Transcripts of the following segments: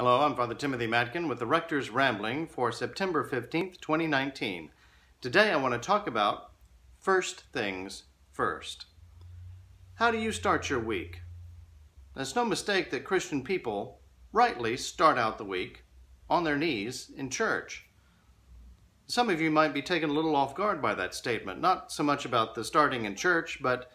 Hello, I'm Father Timothy Matkin with the Rector's Rambling for September 15th, 2019. Today I want to talk about first things first. How do you start your week? It's no mistake that Christian people rightly start out the week on their knees in church. Some of you might be taken a little off guard by that statement, not so much about the starting in church, but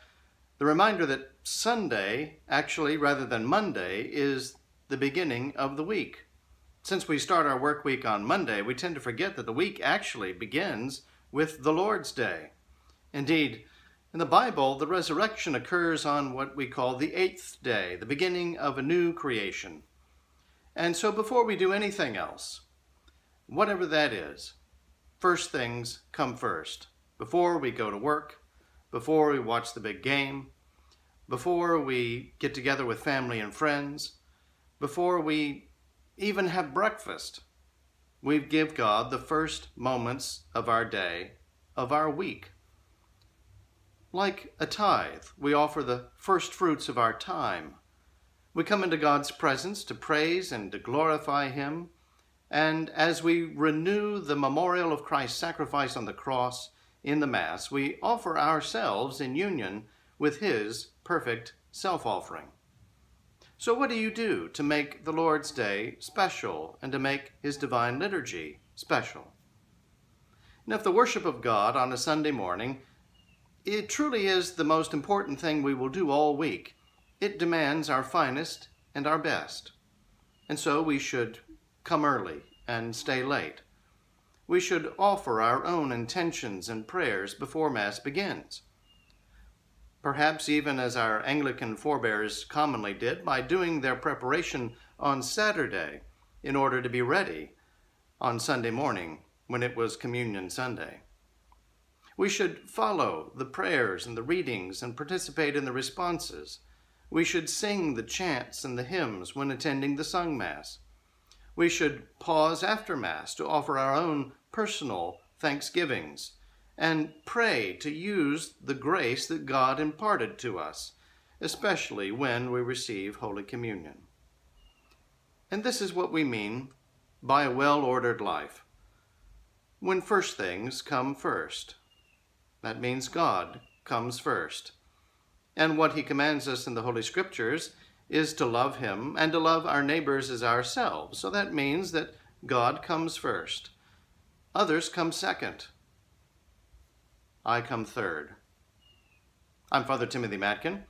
the reminder that Sunday, actually, rather than Monday, is the beginning of the week. Since we start our work week on Monday, we tend to forget that the week actually begins with the Lord's Day. Indeed, in the Bible, the resurrection occurs on what we call the eighth day, the beginning of a new creation. And so before we do anything else, whatever that is, first things come first. Before we go to work, before we watch the big game, before we get together with family and friends, before we even have breakfast. We give God the first moments of our day, of our week. Like a tithe, we offer the first fruits of our time. We come into God's presence to praise and to glorify Him. And as we renew the memorial of Christ's sacrifice on the cross in the Mass, we offer ourselves in union with His perfect self offering. So, what do you do to make the Lord's Day special and to make His divine liturgy special? And if the worship of God on a Sunday morning, it truly is the most important thing we will do all week. It demands our finest and our best. And so we should come early and stay late. We should offer our own intentions and prayers before Mass begins perhaps even as our Anglican forebears commonly did, by doing their preparation on Saturday in order to be ready on Sunday morning when it was Communion Sunday. We should follow the prayers and the readings and participate in the responses. We should sing the chants and the hymns when attending the sung Mass. We should pause after Mass to offer our own personal thanksgivings and pray to use the grace that God imparted to us, especially when we receive Holy Communion. And this is what we mean by a well ordered life. When first things come first. That means God comes first. And what he commands us in the Holy Scriptures is to love him and to love our neighbors as ourselves. So that means that God comes first. Others come second. I come third. I'm Father Timothy Matkin.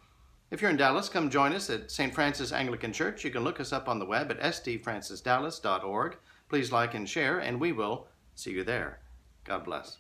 If you're in Dallas, come join us at St. Francis Anglican Church. You can look us up on the web at stfrancisdallas.org. Please like and share, and we will see you there. God bless.